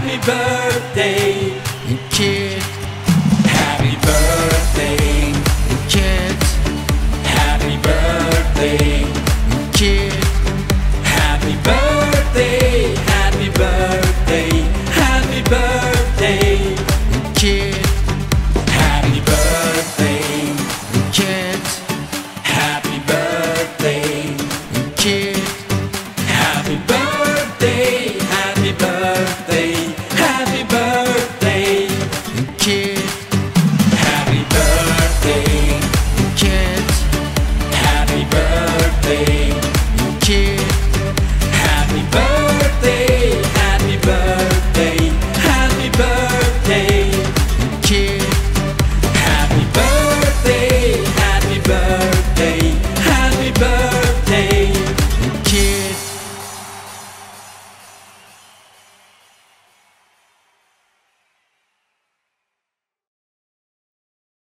Happy birthday, you kid. Happy birthday, you kid. Happy birthday.